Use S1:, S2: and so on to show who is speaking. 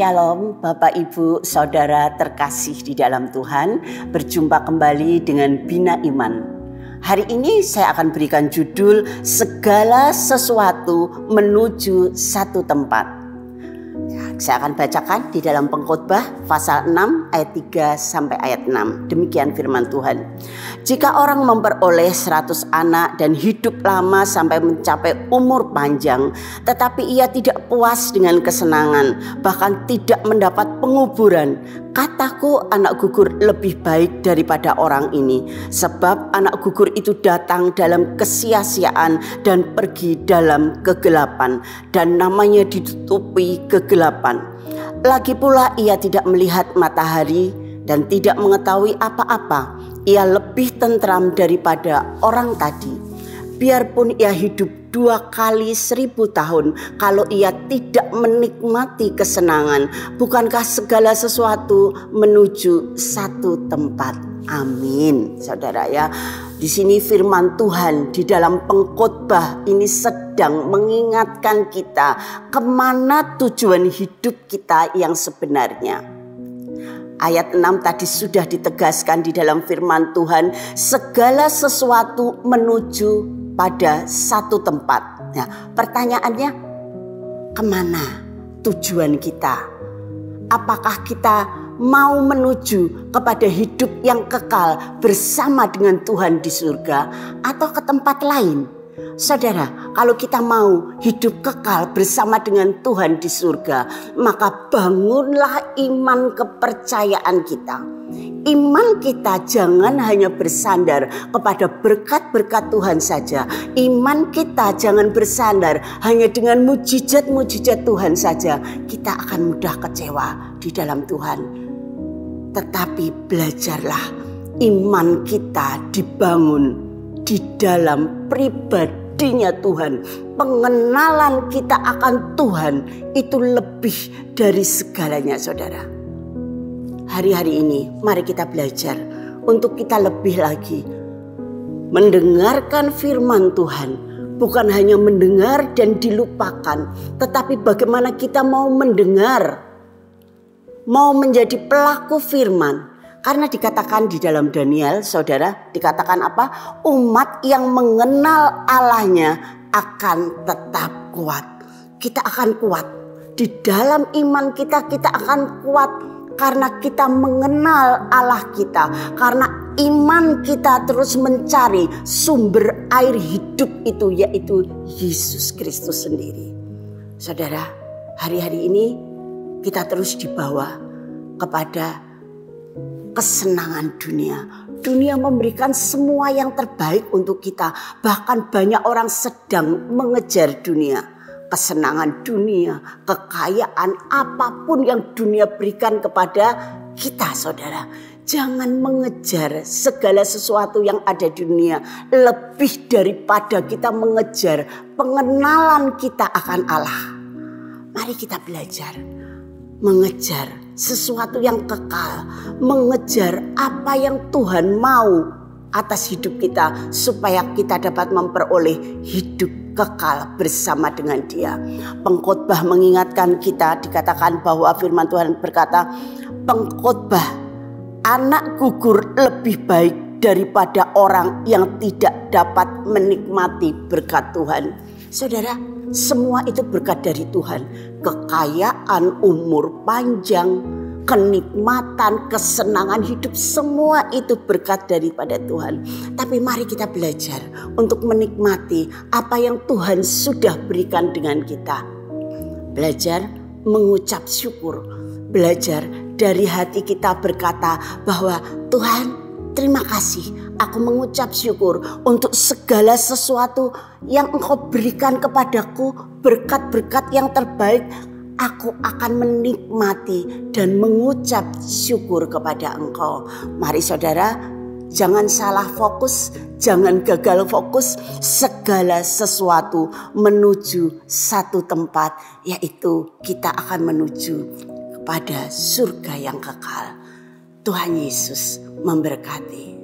S1: Shalom Bapak Ibu Saudara terkasih di dalam Tuhan. Berjumpa kembali dengan Bina Iman. Hari ini saya akan berikan judul Segala sesuatu menuju satu tempat saya akan bacakan di dalam pengkhotbah pasal 6 ayat 3 sampai ayat 6. Demikian firman Tuhan. Jika orang memperoleh 100 anak dan hidup lama sampai mencapai umur panjang, tetapi ia tidak puas dengan kesenangan, bahkan tidak mendapat penguburan, kataku anak gugur lebih baik daripada orang ini, sebab anak gugur itu datang dalam kesia-siaan dan pergi dalam kegelapan, dan namanya ditutupi kegelapan lagi pula ia tidak melihat matahari dan tidak mengetahui apa-apa. Ia lebih tentram daripada orang tadi. Biarpun ia hidup dua kali seribu tahun, kalau ia tidak menikmati kesenangan, bukankah segala sesuatu menuju satu tempat? Amin, saudara ya. Di sini firman Tuhan di dalam pengkhotbah ini sedang mengingatkan kita ke mana tujuan hidup kita yang sebenarnya. Ayat 6 tadi sudah ditegaskan di dalam firman Tuhan, segala sesuatu menuju pada satu tempat. Nah, pertanyaannya, ke mana tujuan kita? Apakah kita mau menuju kepada hidup yang kekal bersama dengan Tuhan di surga atau ke tempat lain. Saudara, kalau kita mau hidup kekal bersama dengan Tuhan di surga, maka bangunlah iman kepercayaan kita. Iman kita jangan hanya bersandar kepada berkat-berkat Tuhan saja. Iman kita jangan bersandar hanya dengan mujizat-mujizat Tuhan saja. Kita akan mudah kecewa di dalam Tuhan tetapi belajarlah iman kita dibangun di dalam pribadinya Tuhan. Pengenalan kita akan Tuhan itu lebih dari segalanya saudara. Hari-hari ini mari kita belajar untuk kita lebih lagi mendengarkan firman Tuhan. Bukan hanya mendengar dan dilupakan, tetapi bagaimana kita mau mendengar mau menjadi pelaku firman. Karena dikatakan di dalam Daniel, saudara, dikatakan apa? Umat yang mengenal Allahnya akan tetap kuat. Kita akan kuat. Di dalam iman kita, kita akan kuat karena kita mengenal Allah kita. Karena iman kita terus mencari sumber air hidup itu yaitu Yesus Kristus sendiri. Saudara, hari-hari ini kita terus dibawa kepada kesenangan dunia. Dunia memberikan semua yang terbaik untuk kita. Bahkan banyak orang sedang mengejar dunia. Kesenangan dunia, kekayaan apa pun yang dunia berikan kepada kita saudara. Jangan mengejar segala sesuatu yang ada di dunia. Lebih daripada kita mengejar pengenalan kita akan Allah. Mari kita belajar mengejar sesuatu yang kekal, mengejar apa yang Tuhan mau atas hidup kita supaya kita dapat memperoleh hidup kekal bersama dengan Dia. Pengkhotbah mengingatkan kita dikatakan bahwa firman Tuhan berkata, pengkhotbah anak gugur lebih baik daripada orang yang tidak dapat menikmati berkat Tuhan. Saudara, semua itu berkat dari Tuhan. Kekayaan, umur panjang, kenikmatan, kesenangan hidup semua itu berkat daripada Tuhan. Tapi mari kita belajar untuk menikmati apa yang Tuhan sudah berikan dengan kita. Belajar mengucap syukur, belajar dari hati kita berkata bahwa Tuhan terima kasih Aku mengucap syukur untuk segala sesuatu yang engkau berikan kepadaku, berkat-berkat yang terbaik. Aku akan menikmati dan mengucap syukur kepada engkau. Mari saudara, jangan salah fokus, jangan gagal fokus. Segala sesuatu menuju satu tempat, yaitu kita akan menuju kepada surga yang kekal. Tuhan Yesus memberkati.